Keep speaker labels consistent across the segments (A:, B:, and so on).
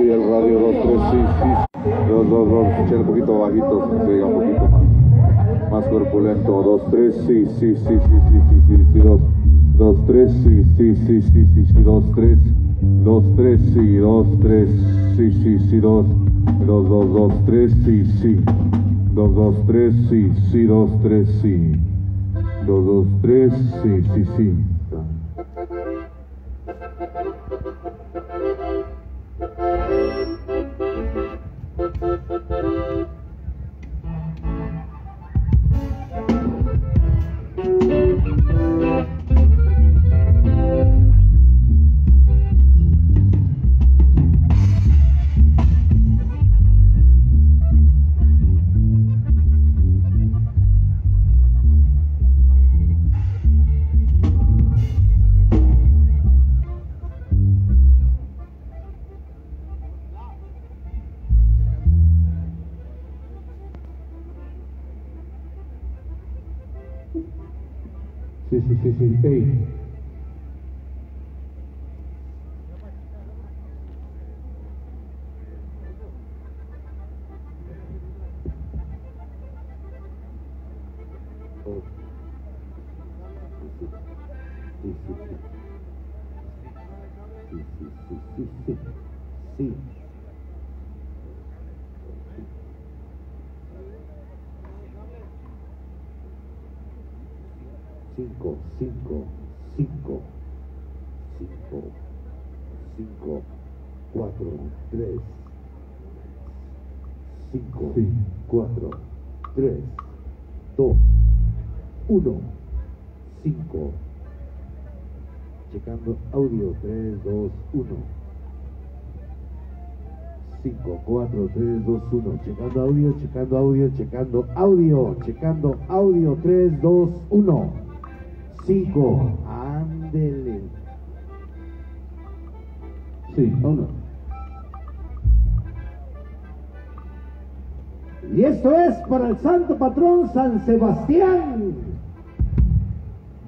A: sí, el radio dos, dos, un poquito bajito, que se diga un poquito más, más corpulento, 23, sí, sí, sí, sí, sí, sí, sí, dos, dos, tres, sí, sí, sí, sí, sí, sí, dos, tres, dos, tres, sí, dos, tres, sí, sí, sí, dos, dos, dos, dos, tres, sí, sí, dos, dos, tres, sí, sí, dos, tres, sí, dos, dos, tres, sí, sí, sí. Sí, sí, sí. Sí,
B: sí, sí, sí, sí. Sí. Cinco, cinco, cinco, cinco, cinco, cuatro, tres, cinco, cuatro, tres, dos, uno, cinco. Checando audio, 3, 2, 1. 5, 4, 3, 2, 1. Checando audio, checando audio, checando audio, checando audio, 3, 2, 1. 5. Ándele.
A: Sí, uno.
C: Y esto es para el santo patrón San Sebastián.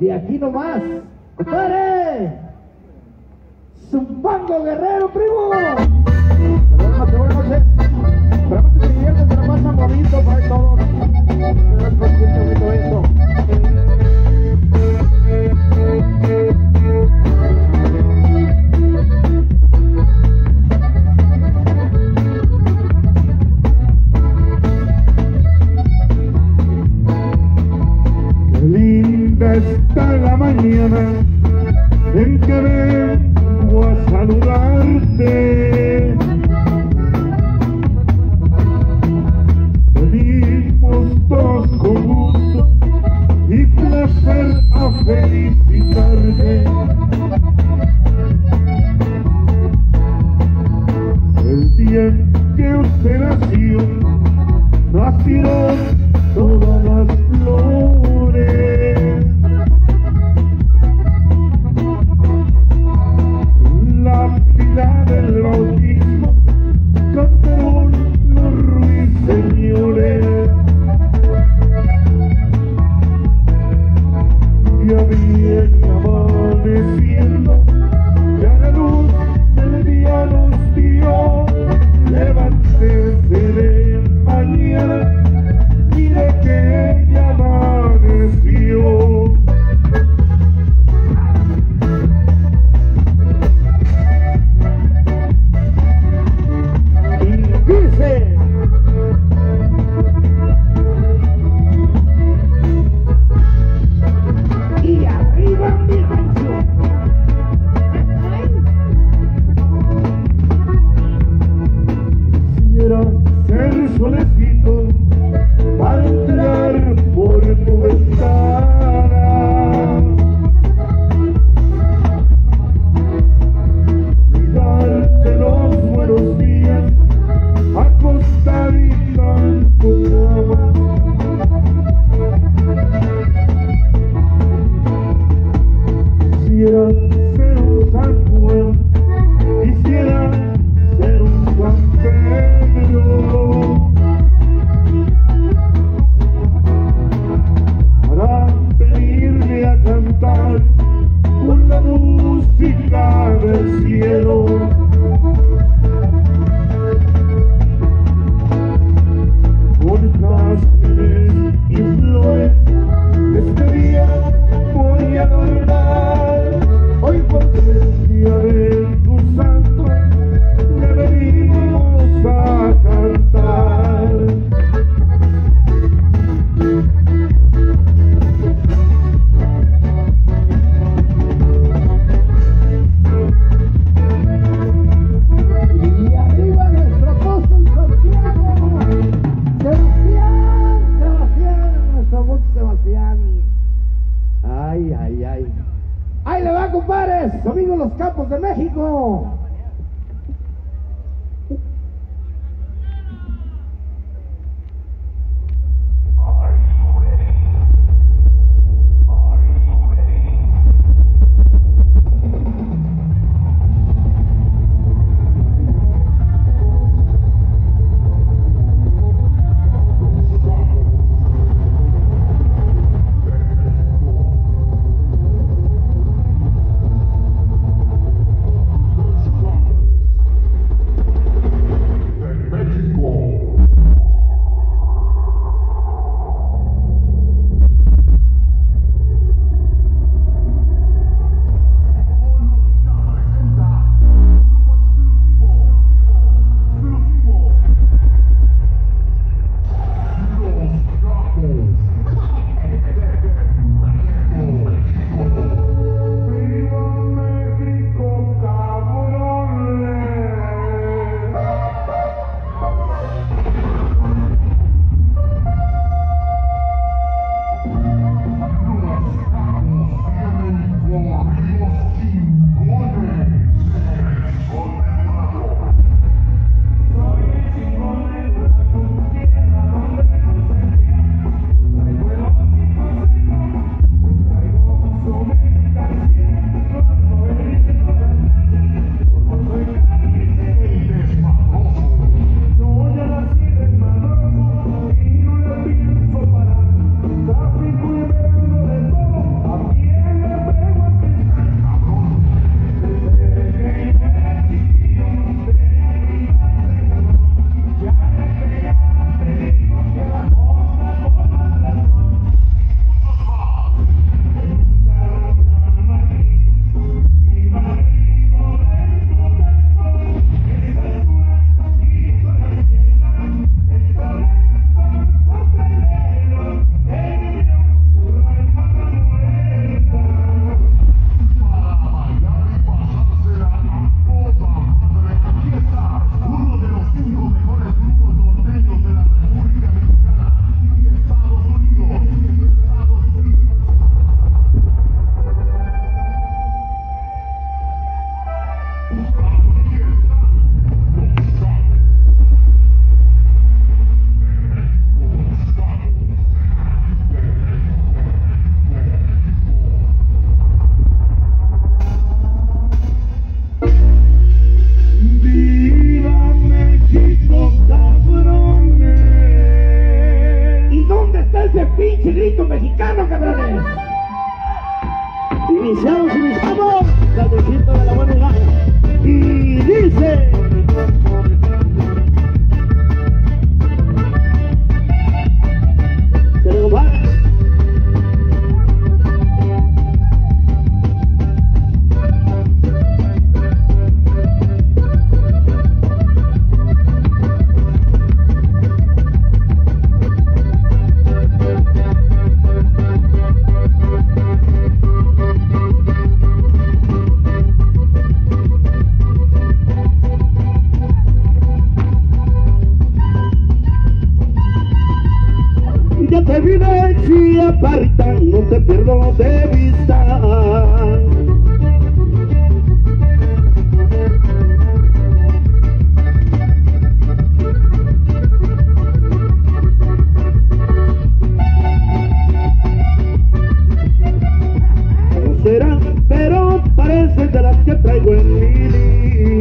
C: De aquí nomás. ¡Compadre! ¡Zumbango Guerrero, primo!
D: Buenas noches, buenas noches. Esperamos que se diviertan, se la pasan bonito para todos. generación. No aspiró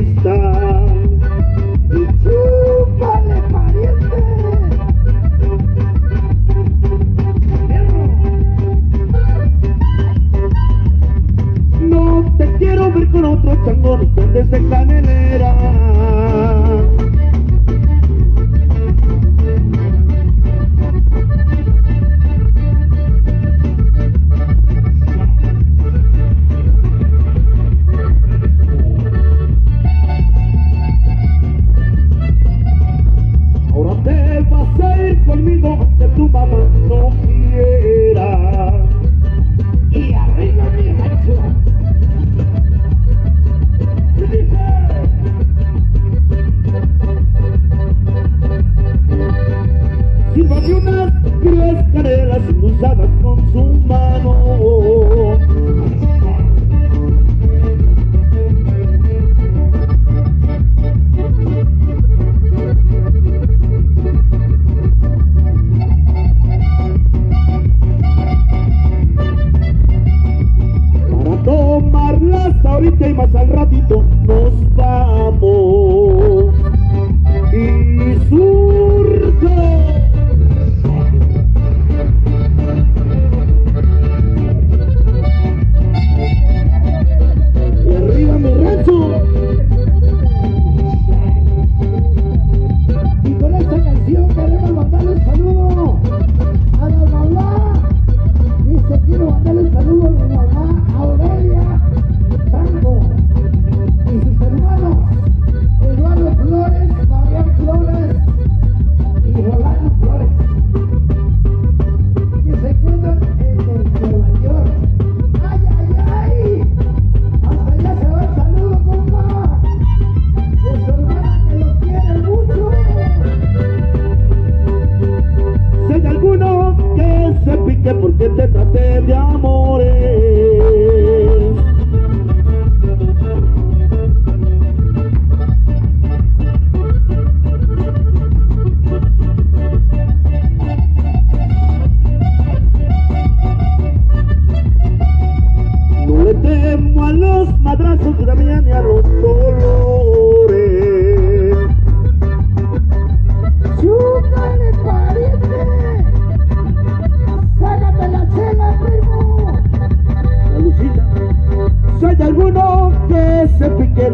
D: está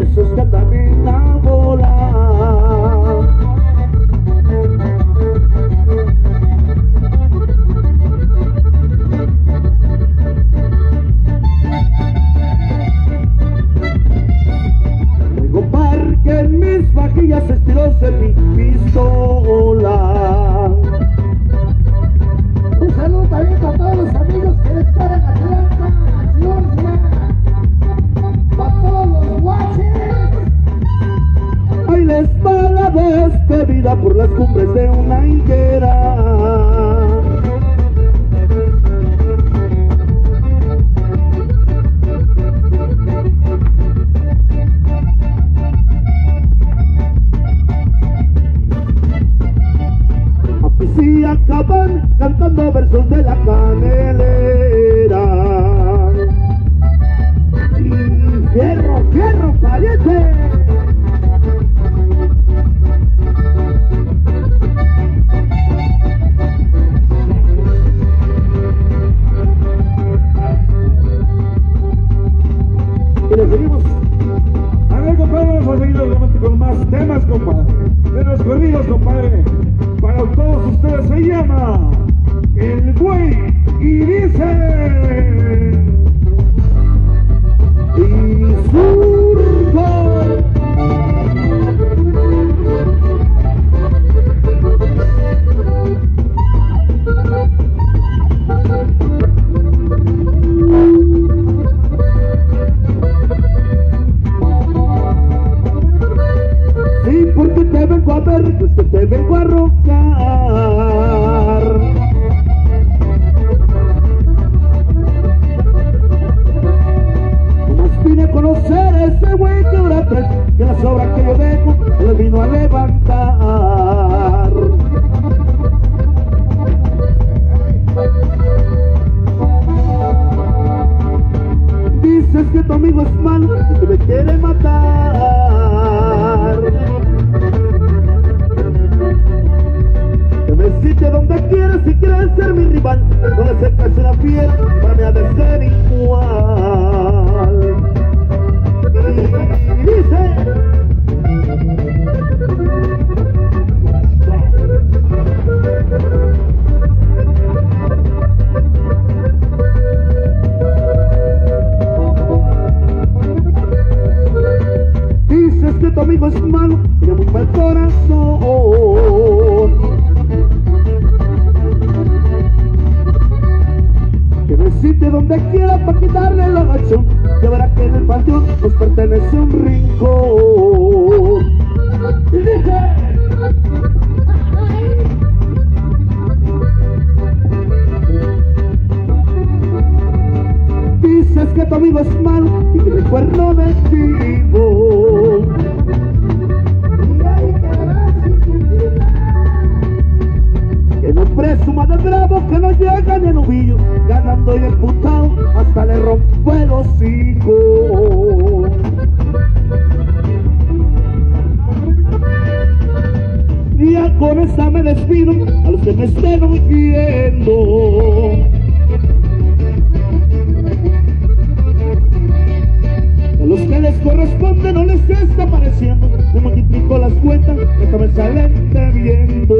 D: sisters, sister, baby. desde una higuera.
E: ver,
D: pues que te vengo a rocar. Nomás vine a conocer a ese güey que ahora tres, que las obras que Yeah. es malo y que el cuerno. Que no presuma de bravo, que no llega ni el ovillo, ganando y emputado hasta le rompe el hocico. Y con esa me despido a los que me estén oyendo. corresponde, no les está pareciendo. Me multiplico las cuentas,
C: esta vez salen debiendo.